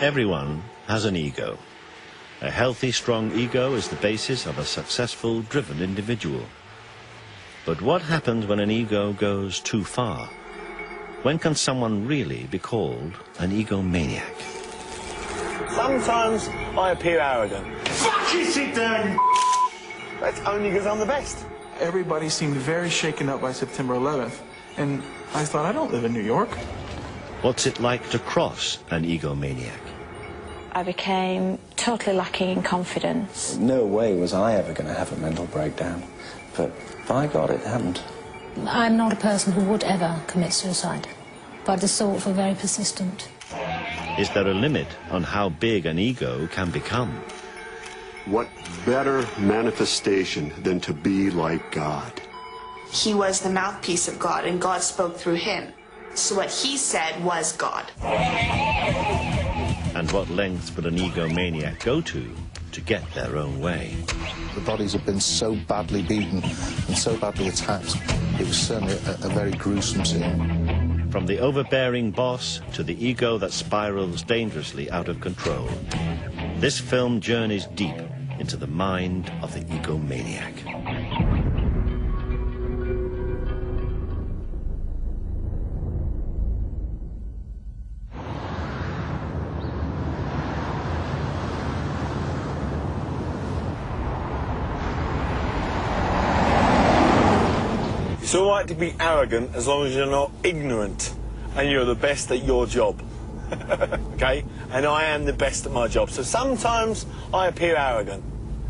Everyone has an ego. A healthy, strong ego is the basis of a successful, driven individual. But what happens when an ego goes too far? When can someone really be called an egomaniac? Sometimes I appear arrogant. Fuck you, sit down, That's only because I'm the best. Everybody seemed very shaken up by September 11th, and I thought, I don't live in New York. What's it like to cross an egomaniac? I became totally lacking in confidence. No way was I ever going to have a mental breakdown. But by God, it happened. I'm not a person who would ever commit suicide, but the sort were very persistent. Is there a limit on how big an ego can become? What better manifestation than to be like God? He was the mouthpiece of God, and God spoke through him. So what he said was God. And what lengths would an egomaniac go to to get their own way? The bodies have been so badly beaten and so badly attacked. It was certainly a, a very gruesome scene. From the overbearing boss to the ego that spirals dangerously out of control. This film journeys deep into the mind of the egomaniac. Right to be arrogant as long as you're not ignorant and you're the best at your job. okay? And I am the best at my job. So sometimes I appear arrogant.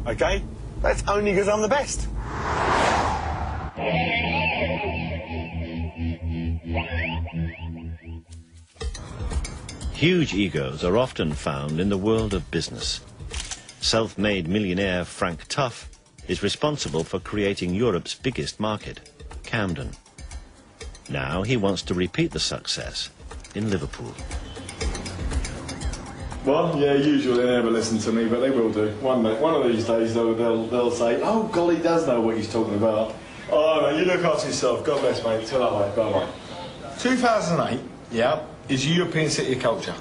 Okay? That's only because I'm the best. Huge egos are often found in the world of business. Self-made millionaire Frank Tuff is responsible for creating Europe's biggest market, Camden. Now he wants to repeat the success in Liverpool. Well, yeah, usually they never listen to me, but they will do. One day, one of these days, they'll, they'll, they'll say, oh, golly, does know what he's talking about. Oh, no, you look after yourself. God bless, mate. Till that way. Bye-bye. 2008, yeah, is European City of Culture.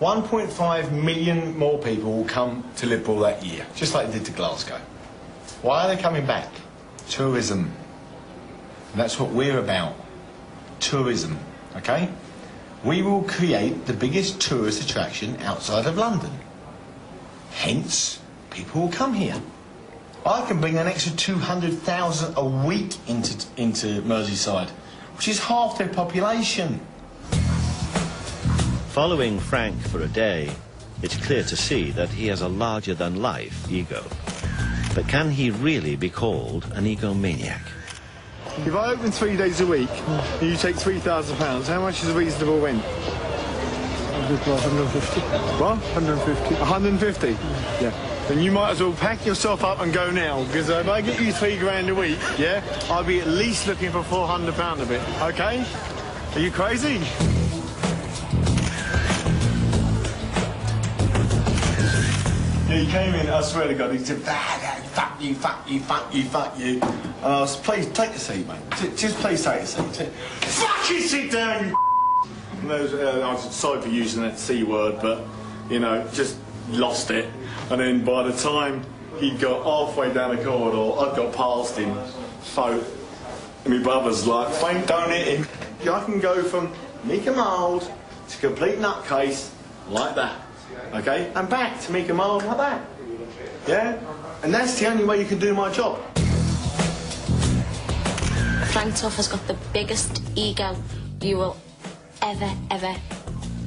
1.5 million more people will come to Liverpool that year, just like they did to Glasgow. Why are they coming back? Tourism. And that's what we're about. Tourism, okay? We will create the biggest tourist attraction outside of London. Hence, people will come here. I can bring an extra 200,000 a week into, into Merseyside, which is half their population. Following Frank for a day, it's clear to see that he has a larger-than-life ego. But can he really be called an egomaniac? If I open three days a week and you take £3,000, how much is a reasonable rent? 150. What? 150. 150? Yeah. Then you might as well pack yourself up and go now, because if I get you three grand a week, yeah, I'll be at least looking for £400 of it, okay? Are you crazy? Yeah, he came in, I swear to God, he said, "Ah, ah, fuck you, fuck you, fuck you, fuck you. And I was, please, take a seat, mate. Just please take a seat. T- Fuck you, sit down, you and those, uh, I was sorry for using that C word, but, you know, just lost it. And then by the time he got halfway down the corridor, I'd got past him. So, my brother's like, Frank, don't hit him. I can go from Mika Mild to complete nutcase like that. Okay? And back to Mika Mild like that. Yeah? And that's the only way you can do my job. Frank Tuff has got the biggest ego you will ever, ever,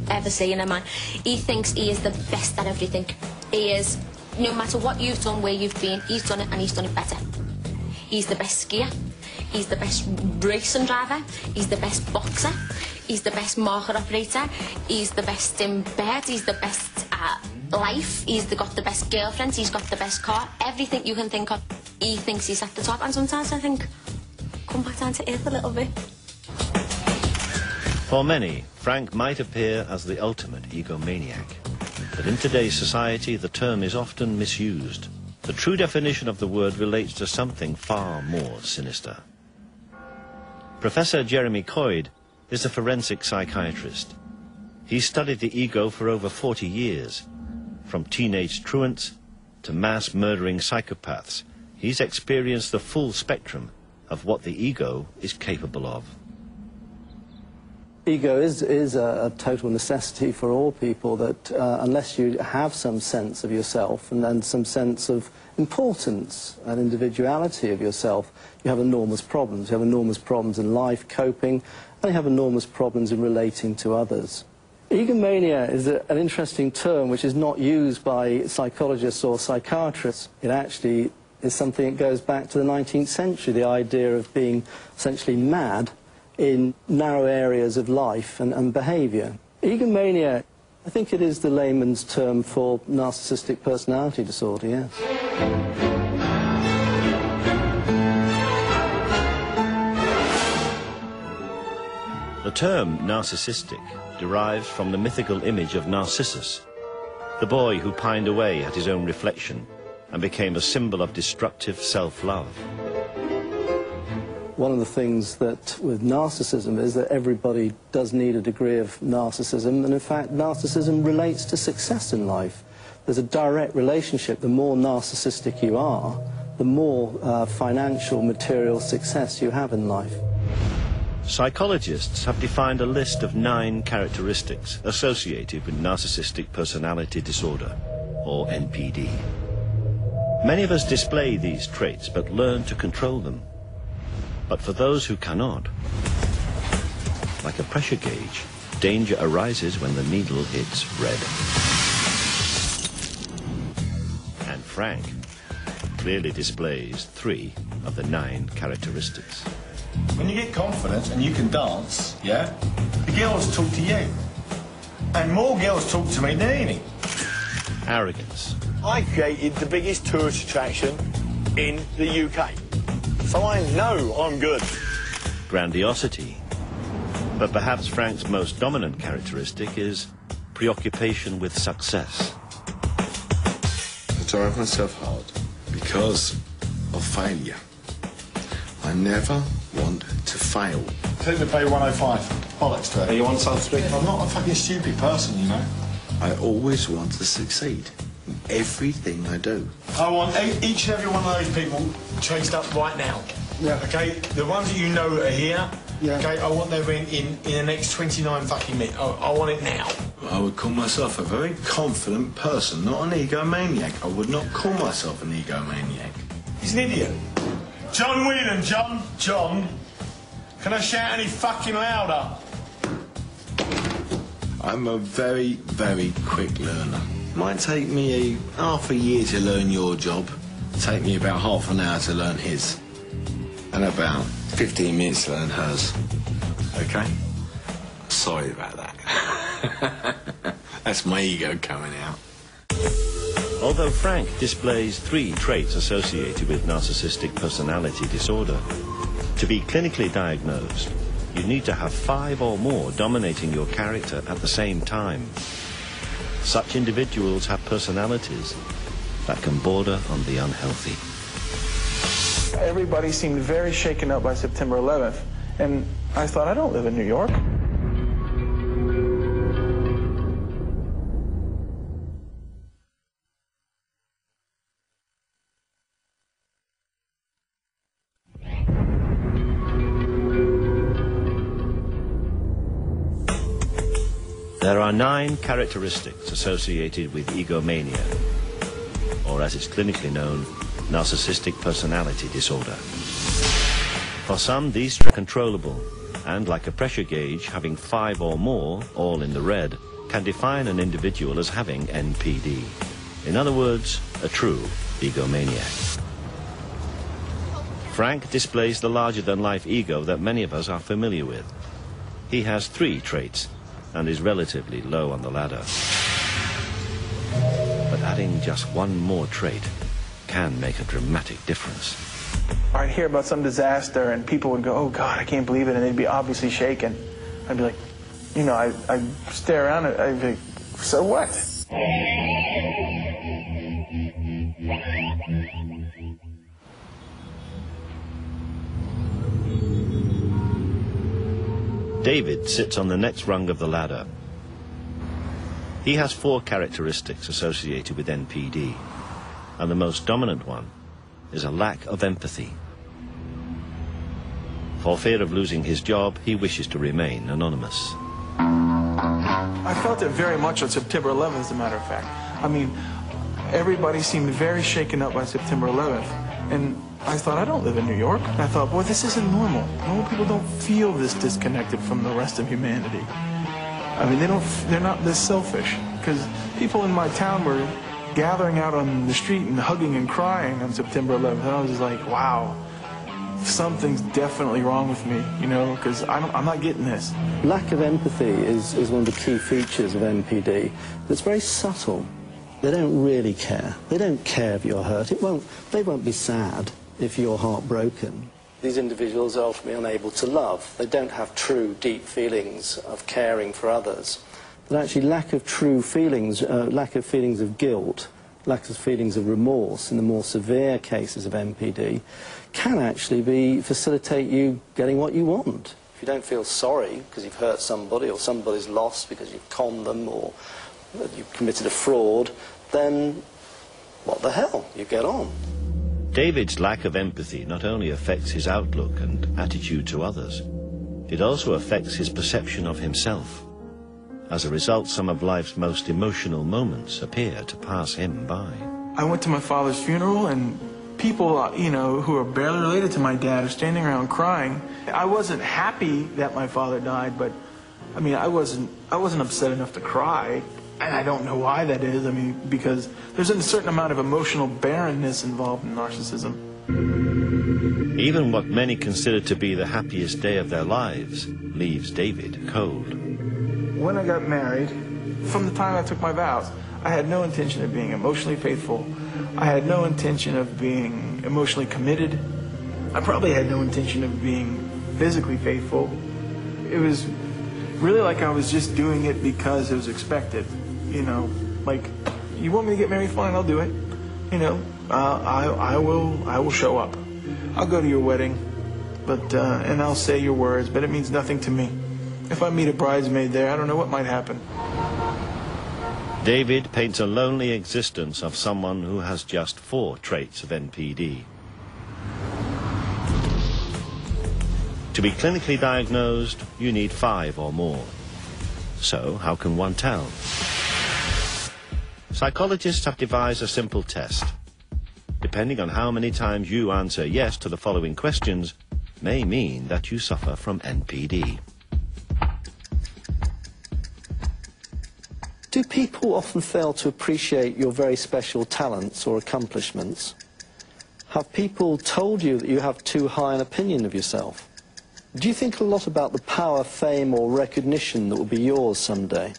ever see in a man. He thinks he is the best at everything. He is, no matter what you've done, where you've been, he's done it and he's done it better. He's the best skier. He's the best racing driver. He's the best boxer. He's the best market operator. He's the best in bed. He's the best life. He's the, got the best girlfriends. He's got the best car. Everything you can think of, he thinks he's at the top. And sometimes I think, come back down to earth a little bit. For many, Frank might appear as the ultimate egomaniac. But in today's society, the term is often misused. The true definition of the word relates to something far more sinister. Professor Jeremy Coid is a forensic psychiatrist. He studied the ego for over 40 years. From teenage truants to mass murdering psychopaths, he's experienced the full spectrum of what the ego is capable of. Ego is, is a, a, total necessity for all people that uh, unless you have some sense of yourself and, and some sense of importance and individuality of yourself, you have enormous problems. You have enormous problems in life, coping, and you have enormous problems in relating to others. Egomania is a, an interesting term which is not used by psychologists or psychiatrists. It actually is something that goes back to the 19th century, the idea of being essentially mad in narrow areas of life and, and behavior. Egomania, I think it is the layman's term for narcissistic personality disorder, yes. The term narcissistic derives from the mythical image of Narcissus, the boy who pined away at his own reflection and became a symbol of destructive self-love. One of the things that with narcissism is that everybody does need a degree of narcissism, and in fact, narcissism relates to success in life. There's a direct relationship. The more narcissistic you are, the more uh, financial, material success you have in life. Psychologists have defined a list of nine characteristics associated with narcissistic personality disorder, or NPD. Many of us display these traits but learn to control them. But for those who cannot, like a pressure gauge, danger arises when the needle hits red. And Frank clearly displays three of the nine characteristics. When you get confidence and you can dance, yeah, the girls talk to you. And more girls talk to me than anything. Arrogance. I created the biggest tourist attraction in the UK. So I know I'm good. Grandiosity. But perhaps Frank's most dominant characteristic is preoccupation with success. I drive myself hard because of failure. I never want to fail. Take the pay 105. Bollocks to it. you want something? I'm not a fucking stupid person, you know. I always want to succeed in everything I do. I want each and every one of those people chased up right now. Yeah. Okay? The ones that you know are here. Yeah. Okay, I want them in, in, in the next 29 fucking minutes. I, I want it now. I would call myself a very confident person, not an egomaniac. I would not call myself an egomaniac. He's an idiot. John Whelan, John, John. Can I shout any fucking louder? I'm a very, very quick learner. Might take me a half a year to learn your job. Take me about half an hour to learn his. And about 15 minutes to learn hers. Okay? Sorry about that. That's my ego coming out. Although Frank displays three traits associated with narcissistic personality disorder, to be clinically diagnosed, you need to have five or more dominating your character at the same time. Such individuals have personalities that can border on the unhealthy. Everybody seemed very shaken up by September 11th, and I thought, I don't live in New York. There are nine characteristics associated with egomania, or as it's clinically known, narcissistic personality disorder. For some, these are controllable, and like a pressure gauge, having five or more, all in the red, can define an individual as having NPD. In other words, a true egomaniac. Frank displays the larger-than-life ego that many of us are familiar with. He has three traits and is relatively low on the ladder. But adding just one more trait can make a dramatic difference. I'd hear about some disaster and people would go, oh God, I can't believe it, and they'd be obviously shaken. I'd be like, you know, I, I'd stare around and I'd be like, so what? David sits on the next rung of the ladder. He has four characteristics associated with NPD, and the most dominant one is a lack of empathy. For fear of losing his job, he wishes to remain anonymous. I felt it very much on September 11th, as a matter of fact. I mean, everybody seemed very shaken up by September 11th. And I thought, I don't live in New York. And I thought, boy, this isn't normal. Normal people don't feel this disconnected from the rest of humanity. I mean, they don't, they're not this selfish. Because people in my town were gathering out on the street and hugging and crying on September 11th. And I was just like, wow, something's definitely wrong with me, you know, because I'm, I'm not getting this. Lack of empathy is, is one of the key features of NPD. It's very subtle. They don't really care. They don't care if you're hurt. It won't, they won't be sad if you're heartbroken. These individuals are ultimately unable to love. They don't have true, deep feelings of caring for others. But actually, lack of true feelings, uh, lack of feelings of guilt, lack of feelings of remorse in the more severe cases of NPD can actually be facilitate you getting what you want. If you don't feel sorry because you've hurt somebody or somebody's lost because you've conned them or you've committed a fraud, then what the hell? You get on. David's lack of empathy not only affects his outlook and attitude to others, it also affects his perception of himself. As a result, some of life's most emotional moments appear to pass him by. I went to my father's funeral and people, uh, you know, who are barely related to my dad are standing around crying. I wasn't happy that my father died, but I mean, I wasn't, I wasn't upset enough to cry. And I don't know why that is. I mean, because there's a certain amount of emotional barrenness involved in narcissism. Even what many consider to be the happiest day of their lives leaves David cold. When I got married, from the time I took my vows, I had no intention of being emotionally faithful. I had no intention of being emotionally committed. I probably had no intention of being physically faithful. It was really like I was just doing it because it was expected. You know, like, you want me to get married? Fine, I'll do it. You know, uh, I, I will, I will show up. I'll go to your wedding, but uh, and I'll say your words, but it means nothing to me. If I meet a bridesmaid there, I don't know what might happen. David paints a lonely existence of someone who has just four traits of NPD. To be clinically diagnosed, you need five or more. So, how can one tell? Psychologists have devised a simple test. Depending on how many times you answer yes to the following questions, may mean that you suffer from NPD. Do people often fail to appreciate your very special talents or accomplishments? Have people told you that you have too high an opinion of yourself? Do you think a lot about the power, fame or recognition that will be yours someday?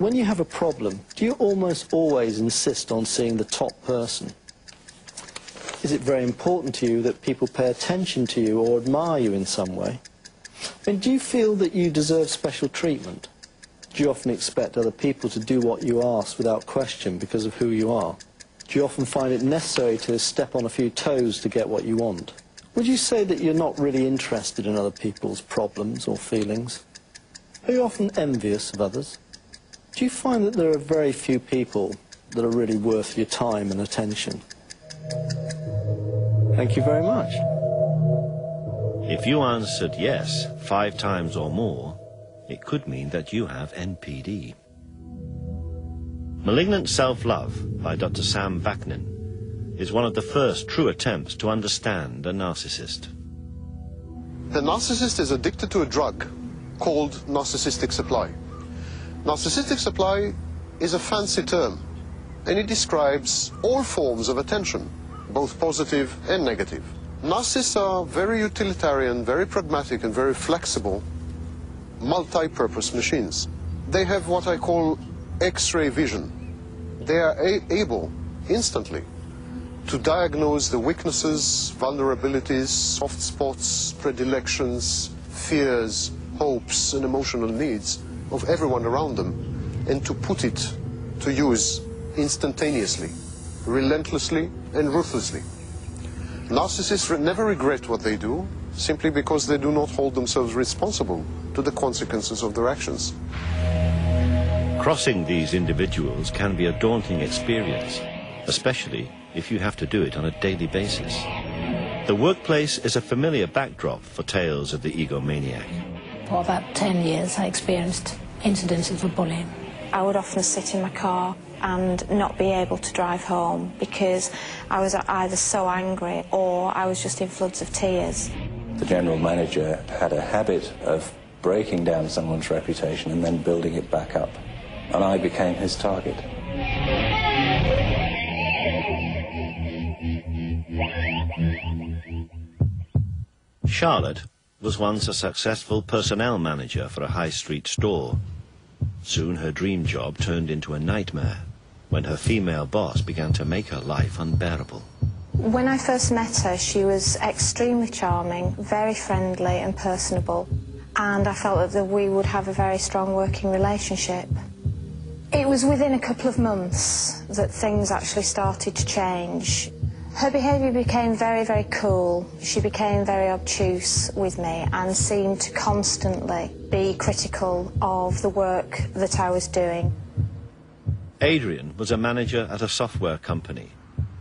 When you have a problem, do you almost always insist on seeing the top person? Is it very important to you that people pay attention to you or admire you in some way? And do you feel that you deserve special treatment? Do you often expect other people to do what you ask without question because of who you are? Do you often find it necessary to step on a few toes to get what you want? Would you say that you're not really interested in other people's problems or feelings? Are you often envious of others? Do you find that there are very few people that are really worth your time and attention? Thank you very much. If you answered yes five times or more, it could mean that you have NPD. Malignant Self-Love by Dr. Sam Vaknin is one of the first true attempts to understand a narcissist. The narcissist is addicted to a drug called narcissistic supply. Narcissistic supply is a fancy term, and it describes all forms of attention, both positive and negative. Narcissists are very utilitarian, very pragmatic, and very flexible multi-purpose machines. They have what I call X-ray vision. They are able instantly to diagnose the weaknesses, vulnerabilities, soft spots, predilections, fears, hopes, and emotional needs of everyone around them, and to put it to use instantaneously, relentlessly, and ruthlessly. Narcissists never regret what they do, simply because they do not hold themselves responsible to the consequences of their actions. Crossing these individuals can be a daunting experience, especially if you have to do it on a daily basis. The workplace is a familiar backdrop for tales of the egomaniac. For about 10 years, I experienced incidents of bullying. I would often sit in my car and not be able to drive home because I was either so angry or I was just in floods of tears. The general manager had a habit of breaking down someone's reputation and then building it back up. And I became his target. Charlotte was once a successful personnel manager for a high street store. Soon her dream job turned into a nightmare when her female boss began to make her life unbearable. When I first met her, she was extremely charming, very friendly and personable, and I felt that we would have a very strong working relationship. It was within a couple of months that things actually started to change. Her behaviour became very, very cool. She became very obtuse with me and seemed to constantly be critical of the work that I was doing. Adrian was a manager at a software company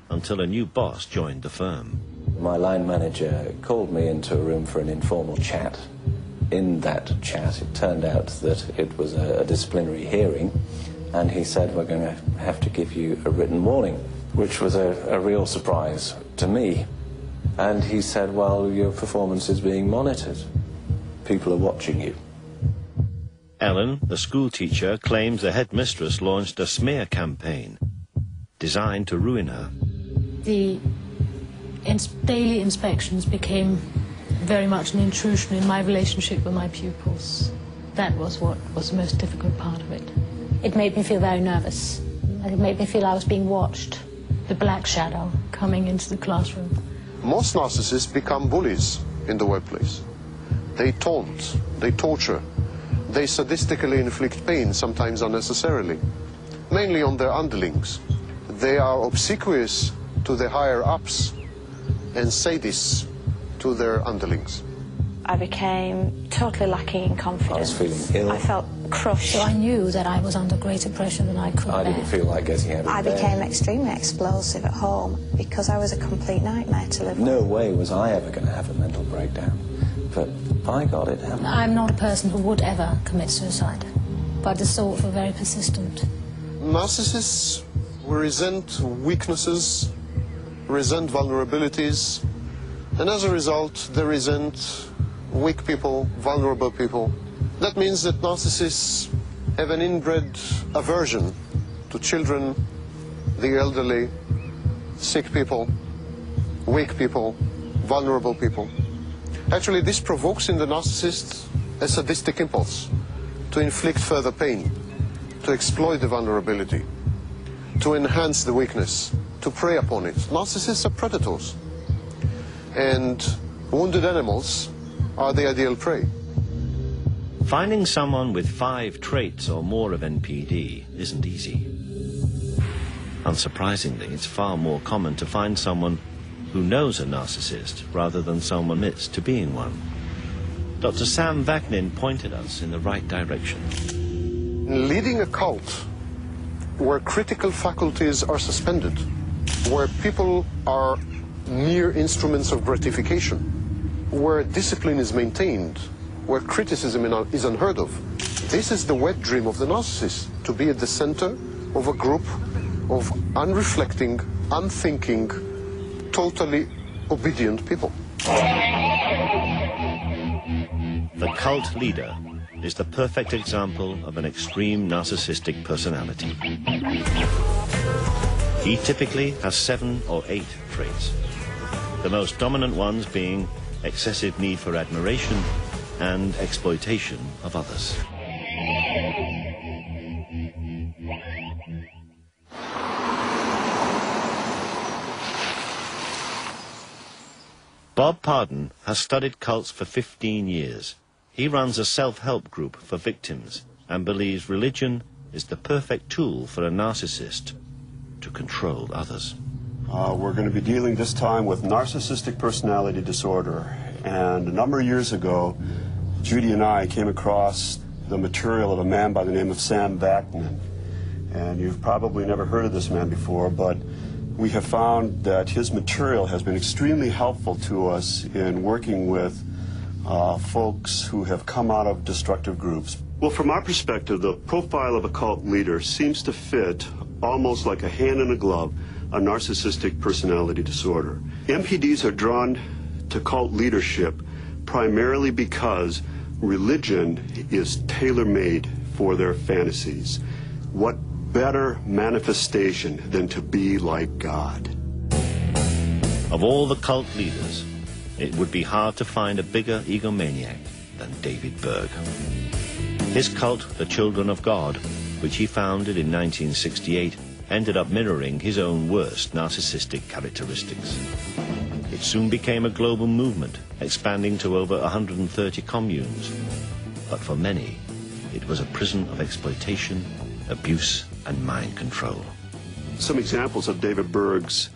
until a new boss joined the firm. My line manager called me into a room for an informal chat. In that chat, it turned out that it was a, a disciplinary hearing, and he said, We're going to have to give you a written warning which was a, a real surprise to me. And he said, well, your performance is being monitored. People are watching you. Ellen, the school teacher, claims the headmistress launched a smear campaign designed to ruin her. The ins daily inspections became very much an intrusion in my relationship with my pupils. That was what was the most difficult part of it. It made me feel very nervous. It made me feel I was being watched the black shadow coming into the classroom. Most narcissists become bullies in the workplace. They taunt, they torture, they sadistically inflict pain, sometimes unnecessarily, mainly on their underlings. They are obsequious to the higher ups and say this to their underlings. I became totally lacking in confidence. I was feeling ill. I felt crushed. So I knew that I was under greater pressure than I could I bear. didn't feel like getting out of I bed. became extremely explosive at home because I was a complete nightmare to live with. No way was I ever going to have a mental breakdown. But by God, it happened. I'm not a person who would ever commit suicide, but the thoughts were very persistent. Narcissists resent weaknesses, resent vulnerabilities, and as a result, they resent weak people, vulnerable people. That means that narcissists have an inbred aversion to children, the elderly, sick people, weak people, vulnerable people. Actually, this provokes in the narcissist a sadistic impulse to inflict further pain, to exploit the vulnerability, to enhance the weakness, to prey upon it. Narcissists are predators. And wounded animals are the ideal prey. Finding someone with five traits or more of NPD isn't easy. Unsurprisingly, it's far more common to find someone who knows a narcissist rather than someone admits to being one. Dr. Sam Vaknin pointed us in the right direction. Leading a cult where critical faculties are suspended, where people are mere instruments of gratification, where discipline is maintained, where criticism is unheard of. This is the wet dream of the narcissist, to be at the center of a group of unreflecting, unthinking, totally obedient people. The cult leader is the perfect example of an extreme narcissistic personality. He typically has seven or eight traits, the most dominant ones being excessive need for admiration and exploitation of others. Bob Pardon has studied cults for 15 years. He runs a self-help group for victims and believes religion is the perfect tool for a narcissist to control others. Uh, we're going to be dealing this time with narcissistic personality disorder. And a number of years ago, Judy and I came across the material of a man by the name of Sam Vaknin. And you've probably never heard of this man before, but we have found that his material has been extremely helpful to us in working with uh, folks who have come out of destructive groups. Well, from our perspective, the profile of a cult leader seems to fit almost like a hand in a glove a narcissistic personality disorder. NPDs are drawn to cult leadership primarily because religion is tailor-made for their fantasies. What better manifestation than to be like God? Of all the cult leaders, it would be hard to find a bigger egomaniac than David Berg. His cult, the Children of God, which he founded in 1968, ended up mirroring his own worst narcissistic characteristics. It soon became a global movement, expanding to over 130 communes. But for many, it was a prison of exploitation, abuse, and mind control. Some examples of David Berg's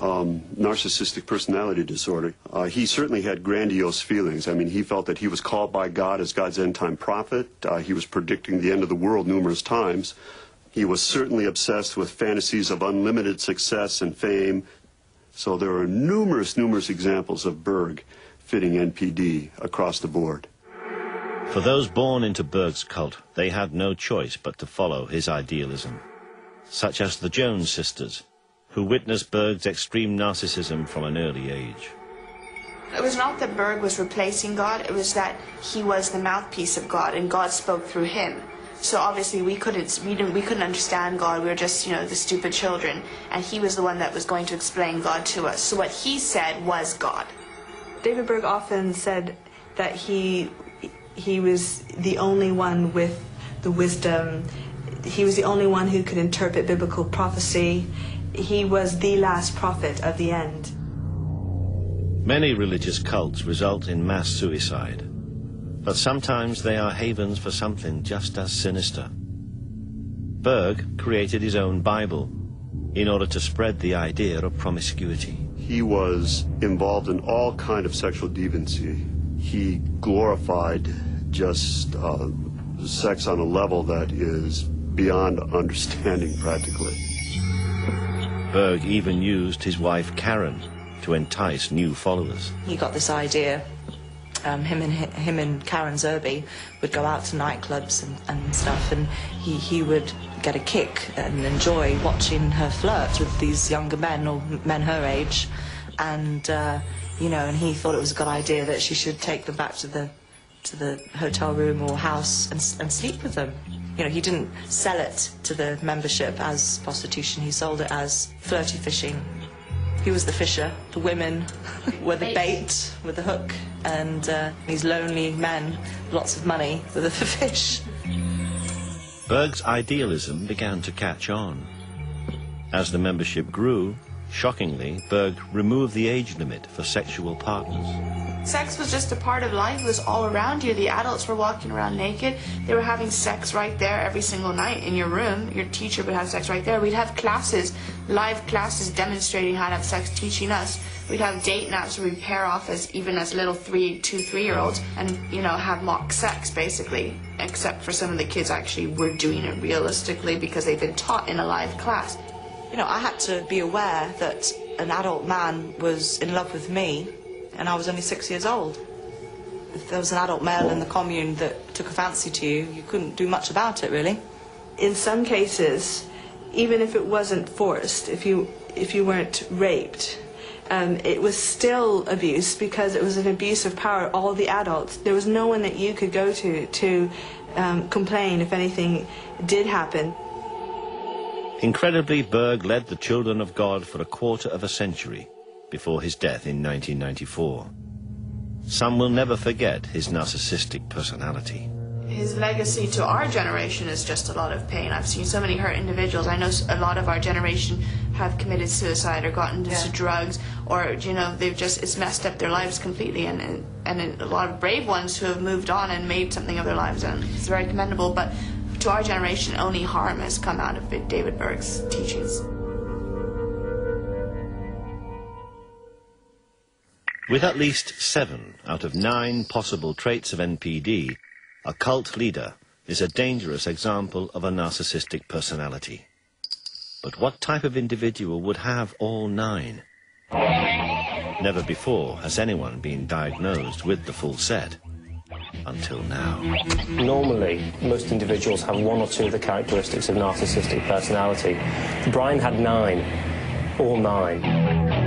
um, narcissistic personality disorder. Uh, he certainly had grandiose feelings. I mean, he felt that he was called by God as God's end time prophet. Uh, he was predicting the end of the world numerous times. He was certainly obsessed with fantasies of unlimited success and fame. So there are numerous, numerous examples of Berg fitting NPD across the board. For those born into Berg's cult, they had no choice but to follow his idealism, such as the Jones sisters, who witnessed Berg's extreme narcissism from an early age. It was not that Berg was replacing God, it was that he was the mouthpiece of God and God spoke through him. So obviously we couldn't we didn't we couldn't understand God. We were just, you know, the stupid children and he was the one that was going to explain God to us. So what he said was God. David Berg often said that he he was the only one with the wisdom. He was the only one who could interpret biblical prophecy. He was the last prophet of the end. Many religious cults result in mass suicide. But sometimes they are havens for something just as sinister. Berg created his own Bible in order to spread the idea of promiscuity. He was involved in all kind of sexual deviancy. He glorified just uh, sex on a level that is beyond understanding practically. Berg even used his wife Karen to entice new followers. He got this idea um, him and him and Karen Zerby would go out to nightclubs and, and stuff, and he, he would get a kick and enjoy watching her flirt with these younger men or men her age, and uh, you know, and he thought it was a good idea that she should take them back to the to the hotel room or house and, and sleep with them. You know, he didn't sell it to the membership as prostitution. He sold it as flirty fishing he was the fisher. The women were the bait with the hook, and uh, these lonely men, lots of money, were the fish. Berg's idealism began to catch on. As the membership grew, shockingly, Berg removed the age limit for sexual partners. Sex was just a part of life. It was all around you. The adults were walking around naked. They were having sex right there every single night in your room. Your teacher would have sex right there. We'd have classes, live classes demonstrating how to have sex, teaching us. We'd have date naps where we'd pair off as even as little three, two, three-year-olds and, you know, have mock sex, basically. Except for some of the kids actually were doing it realistically because they've been taught in a live class. You know, I had to be aware that an adult man was in love with me and I was only six years old. If there was an adult male in the commune that took a fancy to you, you couldn't do much about it, really. In some cases, even if it wasn't forced, if you, if you weren't raped, um, it was still abuse because it was an abuse of power. All the adults, there was no one that you could go to to um, complain if anything did happen. Incredibly, Berg led the Children of God for a quarter of a century before his death in 1994. Some will never forget his narcissistic personality. His legacy to our generation is just a lot of pain. I've seen so many hurt individuals. I know a lot of our generation have committed suicide or gotten into yeah. drugs or, you know, they've just, it's messed up their lives completely and, and, and a lot of brave ones who have moved on and made something of their lives and it's very commendable. But to our generation, only harm has come out of David Berg's teachings. With at least seven out of nine possible traits of NPD, a cult leader is a dangerous example of a narcissistic personality. But what type of individual would have all nine? Never before has anyone been diagnosed with the full set. Until now. Normally, most individuals have one or two of the characteristics of narcissistic personality. Brian had nine, all nine.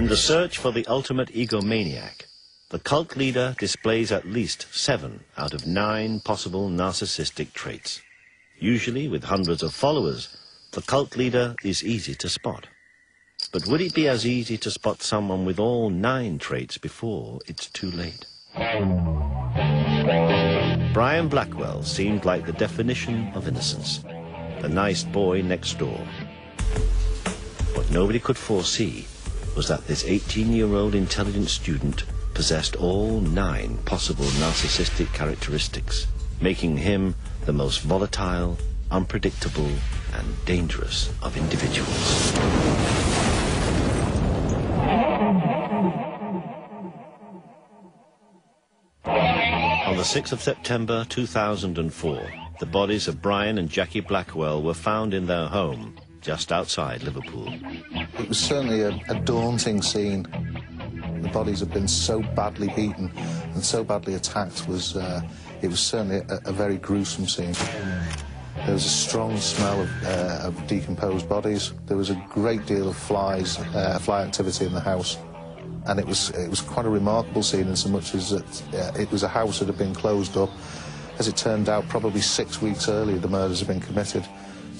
In the search for the ultimate egomaniac, the cult leader displays at least seven out of nine possible narcissistic traits. Usually, with hundreds of followers, the cult leader is easy to spot. But would it be as easy to spot someone with all nine traits before it's too late? Brian Blackwell seemed like the definition of innocence, the nice boy next door. What nobody could foresee was that this 18-year-old intelligent student possessed all nine possible narcissistic characteristics, making him the most volatile, unpredictable, and dangerous of individuals. On the 6th of September 2004, the bodies of Brian and Jackie Blackwell were found in their home just outside Liverpool. It was certainly a, a daunting scene. The bodies had been so badly beaten and so badly attacked was uh, it was certainly a, a, very gruesome scene. There was a strong smell of, uh, of, decomposed bodies. There was a great deal of flies, uh, fly activity in the house. And it was, it was quite a remarkable scene in so much as that uh, it was a house that had been closed up. As it turned out, probably six weeks earlier, the murders had been committed.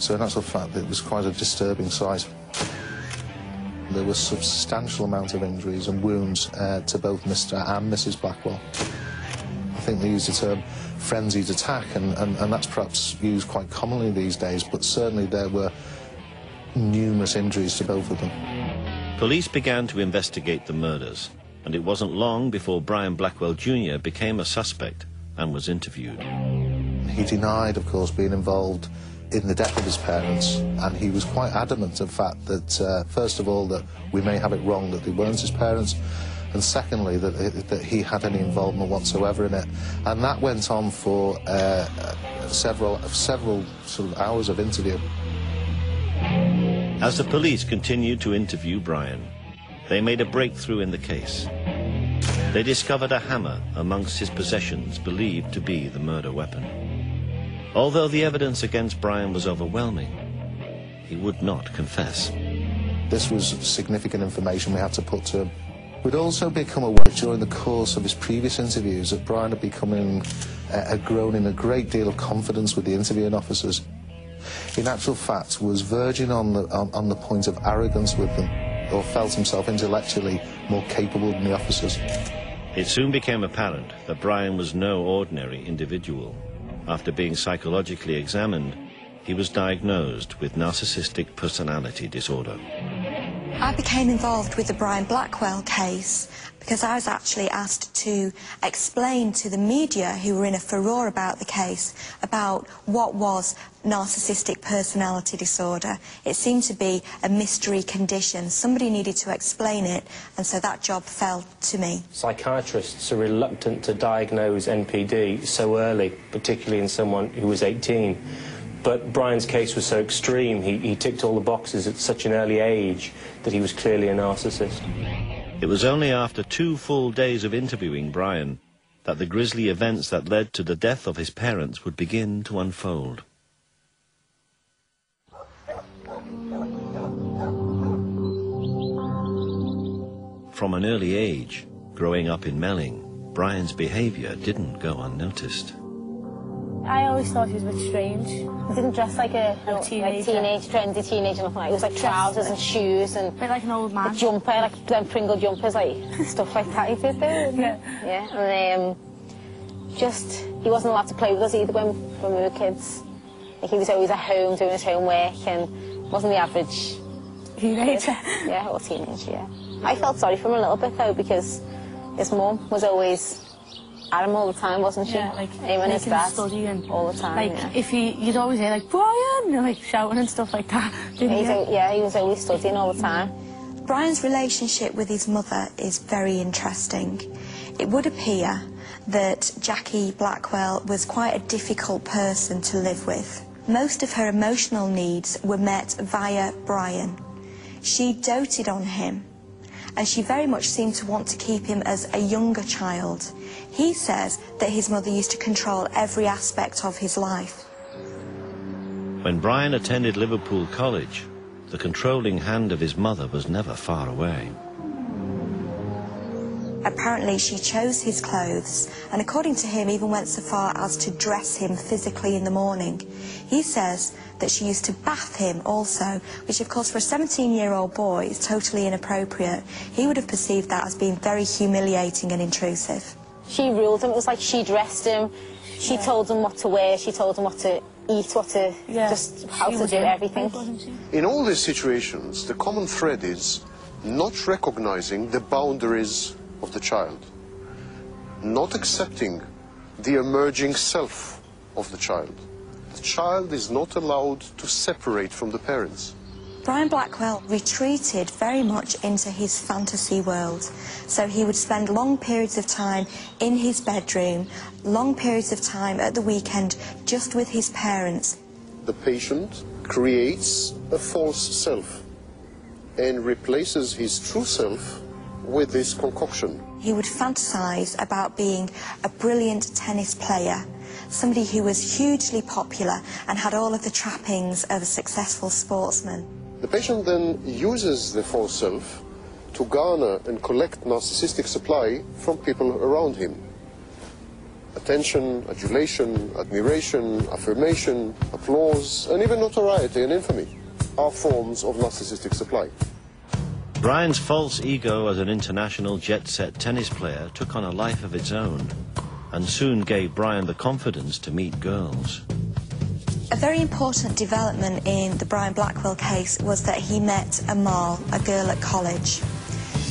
So in actual fact, it was quite a disturbing sight. There were substantial amounts of injuries and wounds uh, to both Mr and Mrs Blackwell. I think they used the term frenzied attack, and, and, and that's perhaps used quite commonly these days, but certainly there were numerous injuries to both of them. Police began to investigate the murders, and it wasn't long before Brian Blackwell Jr. became a suspect and was interviewed. He denied, of course, being involved in the death of his parents, and he was quite adamant, in fact, that uh, first of all that we may have it wrong that they weren't his parents, and secondly that, that he had any involvement whatsoever in it. And that went on for uh, several several sort of hours of interview. As the police continued to interview Brian, they made a breakthrough in the case. They discovered a hammer amongst his possessions believed to be the murder weapon. Although the evidence against Brian was overwhelming, he would not confess. This was significant information we had to put to him. We'd also become aware during the course of his previous interviews that Brian had become uh, had grown in a great deal of confidence with the interviewing officers. In actual fact, was verging on the, on, on the point of arrogance with them, or felt himself intellectually more capable than the officers. It soon became apparent that Brian was no ordinary individual. After being psychologically examined, he was diagnosed with narcissistic personality disorder. I became involved with the Brian Blackwell case because I was actually asked to explain to the media who were in a furore about the case about what was narcissistic personality disorder. It seemed to be a mystery condition. Somebody needed to explain it, and so that job fell to me. Psychiatrists are reluctant to diagnose NPD so early, particularly in someone who was 18. But Brian's case was so extreme, he, he ticked all the boxes at such an early age that he was clearly a narcissist. It was only after two full days of interviewing Brian that the grisly events that led to the death of his parents would begin to unfold. From an early age, growing up in Melling, Brian's behaviour didn't go unnoticed. I always thought he was a bit strange. He didn't dress like a, a teenager. Like teenage, trendy teenager, nothing like It was like trousers and shoes and... A bit like an old man. A jumper, like them Pringle jumpers, like stuff like that he did there. Yeah. Yeah, and um, just, he wasn't allowed to play with us either when, when we were kids. Like he was always at home doing his homework and wasn't the average... Teenager? Kid. Yeah, or teenager, yeah. I felt sorry for him a little bit though because his mum was always at him all the time, wasn't she? Yeah, like him and his making him dad study and all the time. Like yeah. if he, you'd always hear like Brian, and, like shouting and stuff like that. didn't He's you? al- yeah, he was always studying all the time. Brian's relationship with his mother is very interesting. It would appear that Jackie Blackwell was quite a difficult person to live with. Most of her emotional needs were met via Brian. She doted on him, and she very much seemed to want to keep him as a younger child. He says that his mother used to control every aspect of his life. When Brian attended Liverpool College, the controlling hand of his mother was never far away. Apparently, she chose his clothes, and according to him, even went so far as to dress him physically in the morning. He says that she used to bath him also, which, of course, for a 17 year old boy is totally inappropriate. He would have perceived that as being very humiliating and intrusive. She ruled him. It was like she dressed him. She told him what to wear. She told him what to eat, what to just how She to do in- everything. In all these situations, the common thread is not recognizing the boundaries of the child, not accepting the emerging self of the child. The child is not allowed to separate from the parents. Brian Blackwell retreated very much into his fantasy world. So he would spend long periods of time in his bedroom, long periods of time at the weekend just with his parents. The patient creates a false self and replaces his true self with this concoction. He would fantasize about being a brilliant tennis player, somebody who was hugely popular and had all of the trappings of a successful sportsman. The patient then uses the false self to garner and collect narcissistic supply from people around him. Attention, adulation, admiration, affirmation, applause, and even notoriety and infamy are forms of narcissistic supply. Brian's false ego as an international jet-set tennis player took on a life of its own and soon gave Brian the confidence to meet girls. A very important development in the Brian Blackwell case was that he met Amal, a girl at college.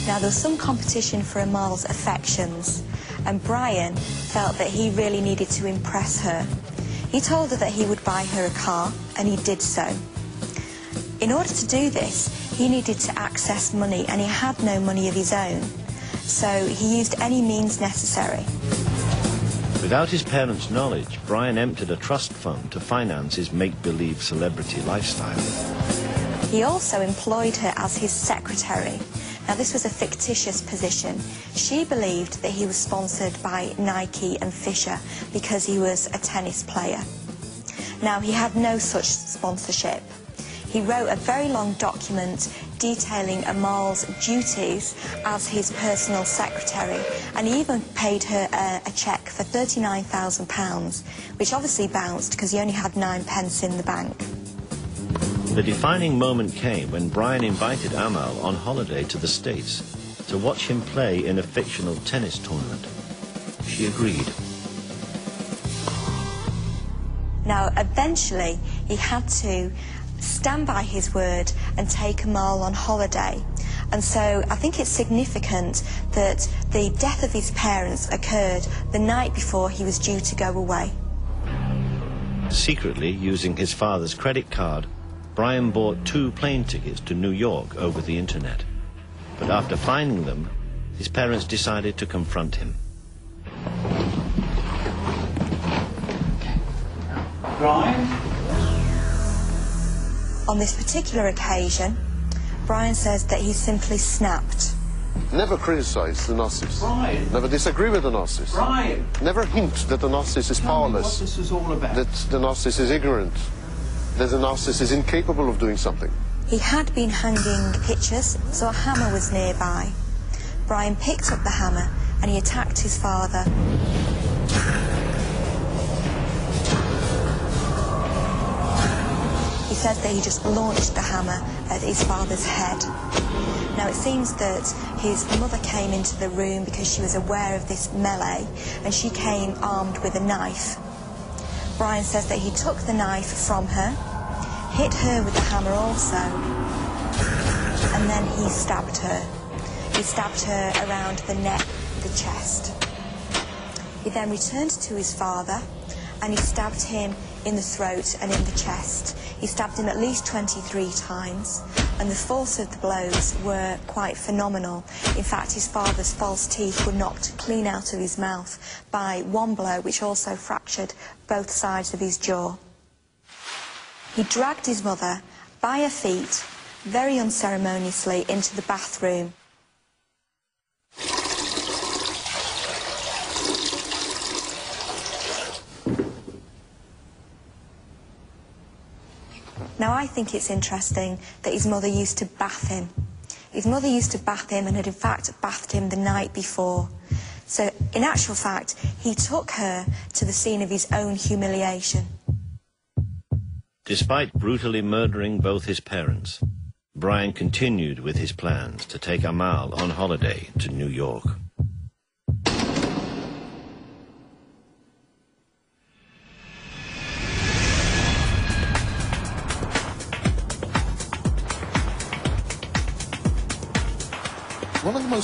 Now, there was some competition for Amal's affections, and Brian felt that he really needed to impress her. He told her that he would buy her a car, and he did so. In order to do this, he needed to access money, and he had no money of his own. So he used any means necessary. Without his parents' knowledge, Brian emptied a trust fund to finance his make-believe celebrity lifestyle. He also employed her as his secretary. Now, this was a fictitious position. She believed that he was sponsored by Nike and Fisher because he was a tennis player. Now, he had no such sponsorship. He wrote a very long document detailing Amal's duties as his personal secretary, and he even paid her a, a cheque for £39,000, which obviously bounced because he only had nine pence in the bank. The defining moment came when Brian invited Amal on holiday to the States to watch him play in a fictional tennis tournament. She agreed. Now, eventually, he had to stand by his word and take Amal on holiday. And so I think it's significant that the death of his parents occurred the night before he was due to go away. Secretly, using his father's credit card, Brian bought two plane tickets to New York over the internet. But after finding them, his parents decided to confront him. Brian? On this particular occasion, Brian says that he simply snapped. Never criticize the narcissist. Brian. Never disagree with the narcissist. Brian. Never hint that the narcissist is Tell me what powerless. this is all about. That the narcissist is ignorant. That the narcissist is incapable of doing something. He had been hanging pictures, so a hammer was nearby. Brian picked up the hammer and he attacked his father. Says that he just launched the hammer at his father's head. Now it seems that his mother came into the room because she was aware of this melee and she came armed with a knife. Brian says that he took the knife from her, hit her with the hammer also, and then he stabbed her. He stabbed her around the neck, the chest. He then returned to his father and he stabbed him in the throat and in the chest. He stabbed him at least 23 times, and the force of the blows were quite phenomenal. In fact, his father's false teeth were knocked clean out of his mouth by one blow, which also fractured both sides of his jaw. He dragged his mother by her feet, very unceremoniously, into the bathroom. I think it's interesting that his mother used to bath him. His mother used to bath him and had, in fact, bathed him the night before. So, in actual fact, he took her to the scene of his own humiliation. Despite brutally murdering both his parents, Brian continued with his plans to take Amal on holiday to New York.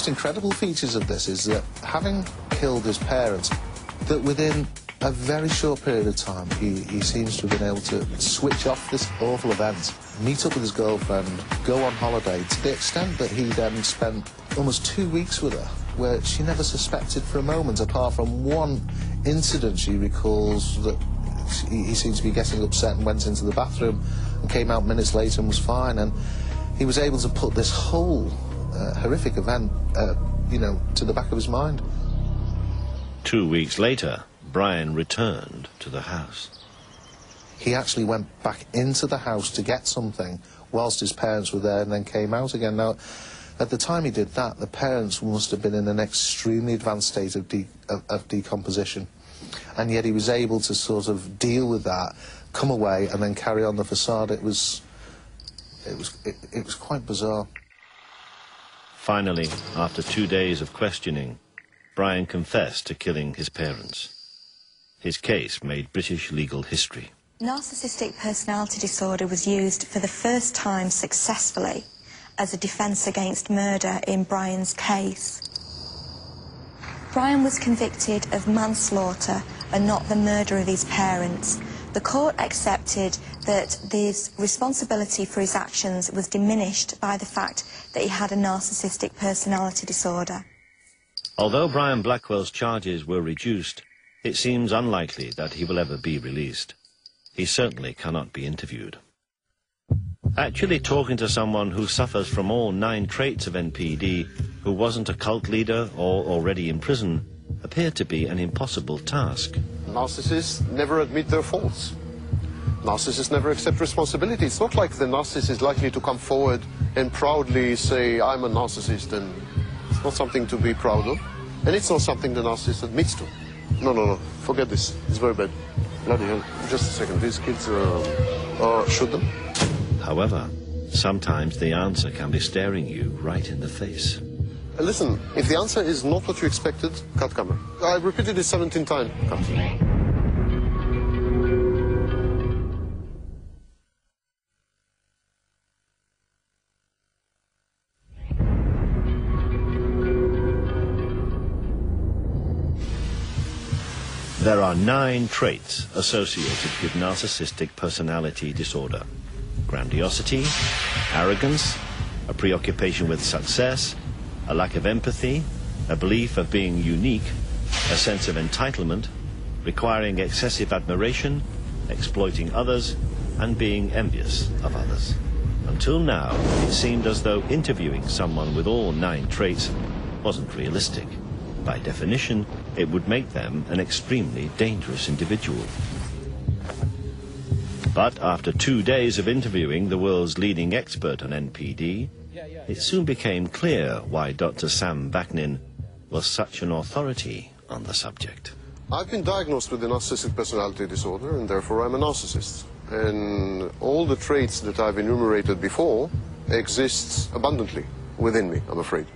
Most incredible features of this is that having killed his parents, that within a very short period of time, he, he seems to have been able to switch off this awful event, meet up with his girlfriend, go on holiday, to the extent that he then spent almost two weeks with her, where she never suspected for a moment, apart from one incident she recalls that he, he seemed to be getting upset and went into the bathroom and came out minutes later and was fine. And he was able to put this whole uh, horrific event, uh, you know, to the back of his mind. Two weeks later, Brian returned to the house. He actually went back into the house to get something whilst his parents were there and then came out again. Now, at the time he did that, the parents must have been in an extremely advanced state of, de of, of decomposition. And yet he was able to sort of deal with that, come away, and then carry on the facade. It was, it was, it, it was quite bizarre. Finally, after two days of questioning, Brian confessed to killing his parents. His case made British legal history. Narcissistic personality disorder was used for the first time successfully as a defence against murder in Brian's case. Brian was convicted of manslaughter and not the murder of his parents. The court accepted that his responsibility for his actions was diminished by the fact that he had a narcissistic personality disorder. Although Brian Blackwell's charges were reduced, it seems unlikely that he will ever be released. He certainly cannot be interviewed. Actually talking to someone who suffers from all nine traits of NPD, who wasn't a cult leader or already in prison, appeared to be an impossible task. Narcissists never admit their faults. Narcissists never accept responsibility. It's not like the narcissist is likely to come forward and proudly say, I'm a narcissist, and it's not something to be proud of. And it's not something the narcissist admits to. No, no, no, forget this. It's very bad. Bloody hell. Just a second, these kids, uh, uh, shoot them. However, sometimes the answer can be staring you right in the face. Listen, if the answer is not what you expected, cut camera. I repeated it 17 times. Cut. Are nine traits associated with narcissistic personality disorder. Grandiosity, arrogance, a preoccupation with success, a lack of empathy, a belief of being unique, a sense of entitlement, requiring excessive admiration, exploiting others, and being envious of others. Until now, it seemed as though interviewing someone with all nine traits wasn't realistic. By definition, it would make them an extremely dangerous individual. But after two days of interviewing the world's leading expert on NPD, it soon became clear why Dr. Sam Vaknin was such an authority on the subject. I've been diagnosed with a narcissistic personality disorder, and therefore I'm a narcissist. And all the traits that I've enumerated before exist abundantly within me, I'm afraid.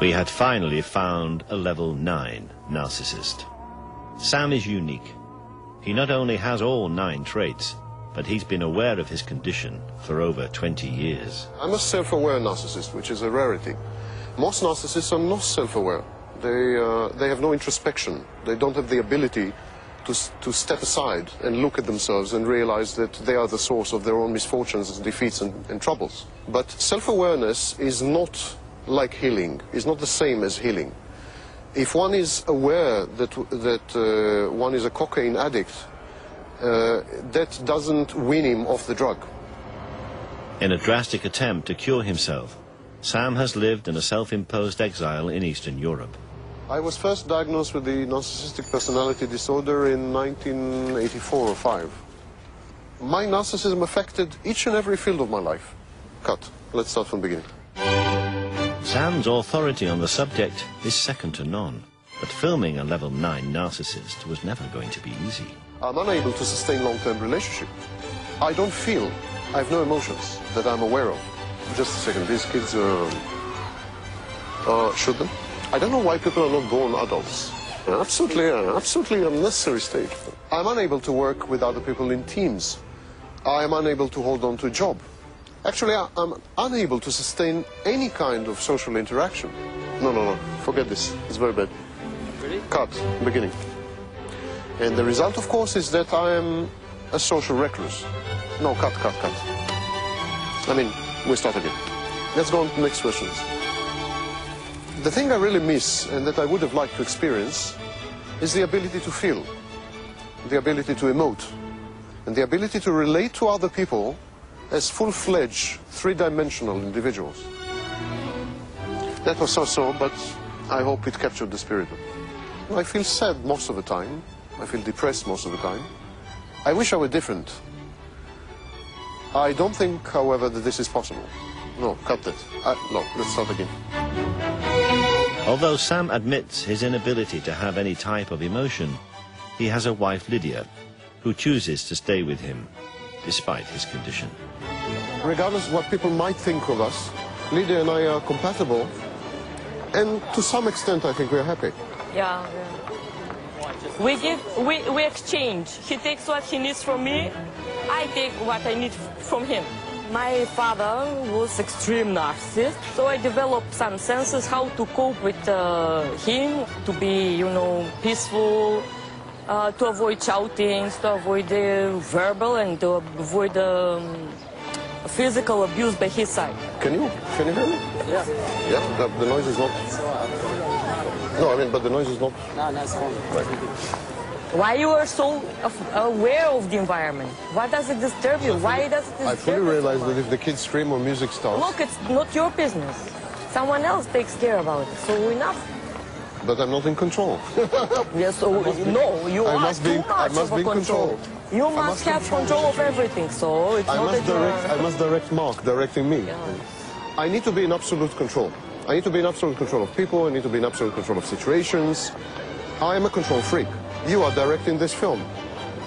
We had finally found a level 9 narcissist. Sam is unique. He not only has all nine traits, but he's been aware of his condition for over 20 years. I'm a self-aware narcissist, which is a rarity. Most narcissists are not self-aware. They, uh, they have no introspection. They don't have the ability to, to step aside and look at themselves and realize that they are the source of their own misfortunes, and defeats, and, and troubles. But self-awareness is not like healing, is not the same as healing. If one is aware that, that uh, one is a cocaine addict, uh, that doesn't win him off the drug. In a drastic attempt to cure himself, Sam has lived in a self-imposed exile in Eastern Europe. I was first diagnosed with the narcissistic personality disorder in 1984 or 5. My narcissism affected each and every field of my life. Cut. Let's start from the beginning. Sam's authority on the subject is second to none, but filming a level 9 narcissist was never going to be easy. I'm unable to sustain long-term relationship. I don't feel, I have no emotions that I'm aware of. Just a second, these kids are... Uh, should them? I don't know why people are not born adults. Absolutely, uh, absolutely unnecessary stage. I'm unable to work with other people in teams. I am unable to hold on to a job. Actually, I, I'm unable to sustain any kind of social interaction. No, no, no, forget this. It's very bad. Really? Cut, beginning. And the result, of course, is that I am a social recluse. No, cut, cut, cut. I mean, we start again. Let's go on to the next questions. The thing I really miss and that I would have liked to experience is the ability to feel, the ability to emote, and the ability to relate to other people as full-fledged, three-dimensional individuals. That was so-so, but I hope it captured the spirit. Of. I feel sad most of the time. I feel depressed most of the time. I wish I were different. I don't think, however, that this is possible. No, cut that. Uh, no, let's start again. Although Sam admits his inability to have any type of emotion, he has a wife, Lydia, who chooses to stay with him, despite his condition. Regardless of what people might think of us, Lydia and I are compatible, and to some extent I think we're happy. Yeah, yeah. We give, we, we exchange. He takes what he needs from me, I take what I need from him. My father was extreme narcissist, so I developed some senses how to cope with uh, him, to be, you know, peaceful, uh, to avoid shoutings, to avoid the verbal and to avoid um, physical abuse by his side. Can you? Can you hear me? Yeah. Yeah, the, the noise is not... No, I mean, but the noise is not... No, that's fine. Why you are so aware of the environment? Why does it disturb you? Why does it disturb I fully realize that if the kids scream or music starts... Look, it's not your business. Someone else takes care about it. So enough. But I'm not in control. yes, so no, you I are must too be, much I must of be control. control. You I must, have control of everything. So it's I not must direct. I must direct Mark directing me. I need to be in absolute control. I need to be in absolute control of people. I need to be in absolute control of situations. I am a control freak. You are directing this film.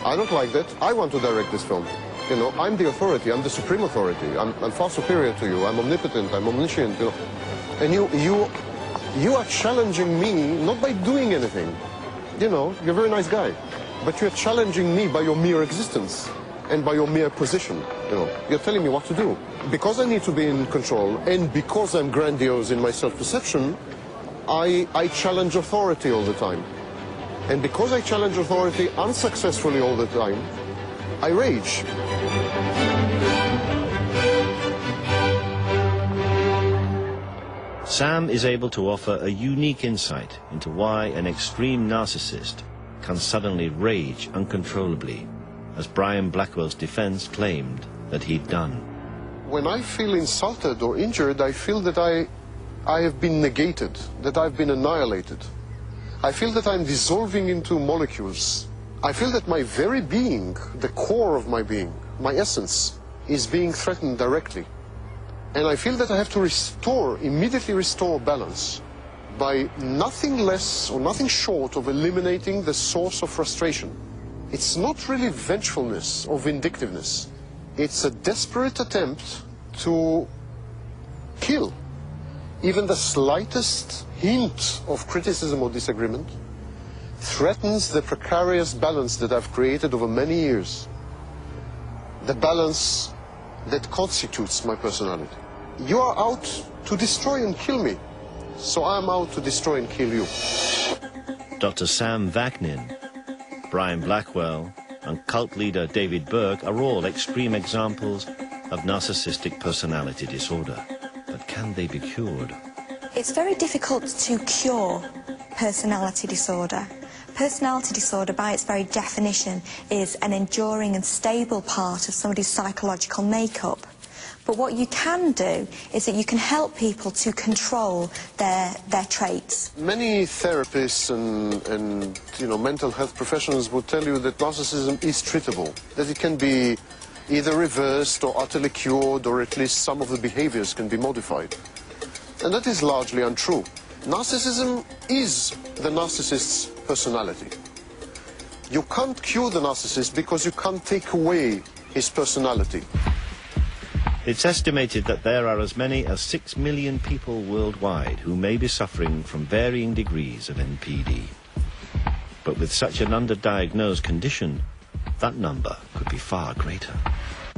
I don't like that. I want to direct this film. You know, I'm the authority. I'm the supreme authority. I'm, I'm far superior to you. I'm omnipotent. I'm omniscient. You know, and you, you, you are challenging me not by doing anything. You know, you're a very nice guy, but you're challenging me by your mere existence and by your mere position. You know, you're telling me what to do. Because I need to be in control, and because I'm grandiose in my self-perception, I, I challenge authority all the time. And because I challenge authority unsuccessfully all the time, I rage. Sam is able to offer a unique insight into why an extreme narcissist can suddenly rage uncontrollably, as Brian Blackwell's defense claimed that he'd done. When I feel insulted or injured, I feel that I, I have been negated, that I've been annihilated. I feel that I'm dissolving into molecules. I feel that my very being, the core of my being, my essence, is being threatened directly. And I feel that I have to restore, immediately restore balance by nothing less or nothing short of eliminating the source of frustration. It's not really vengefulness or vindictiveness. It's a desperate attempt to kill even the slightest hint of criticism or disagreement threatens the precarious balance that I've created over many years. The balance that constitutes my personality. You are out to destroy and kill me, so I'm out to destroy and kill you. Dr. Sam Vaknin, Brian Blackwell, and cult leader David Burke are all extreme examples of narcissistic personality disorder. But can they be cured? It's very difficult to cure personality disorder. Personality disorder, by its very definition, is an enduring and stable part of somebody's psychological makeup. But what you can do is that you can help people to control their, their traits. Many therapists and, and you know, mental health professionals will tell you that narcissism is treatable, that it can be either reversed or utterly cured, or at least some of the behaviors can be modified. And that is largely untrue. Narcissism is the narcissist's personality. You can't cure the narcissist because you can't take away his personality. It's estimated that there are as many as 6 million people worldwide who may be suffering from varying degrees of NPD. But with such an underdiagnosed condition, that number could be far greater.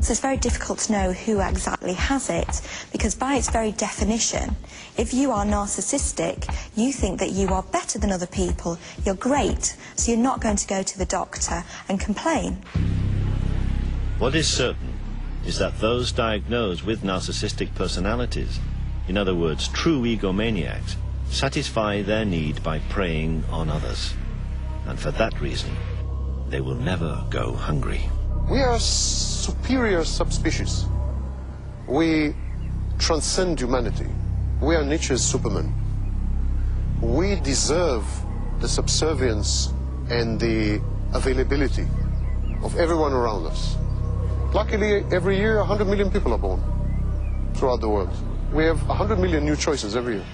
So it's very difficult to know who exactly has it because by its very definition, if you are narcissistic, you think that you are better than other people, you're great, so you're not going to go to the doctor and complain. What is certain is that those diagnosed with narcissistic personalities, in other words, true egomaniacs, satisfy their need by preying on others. And for that reason, they will never go hungry. We are superior subspecies. We transcend humanity. We are Nietzsche's Superman. We deserve the subservience and the availability of everyone around us. Luckily, every year 100 million people are born throughout the world. We have 100 million new choices every year.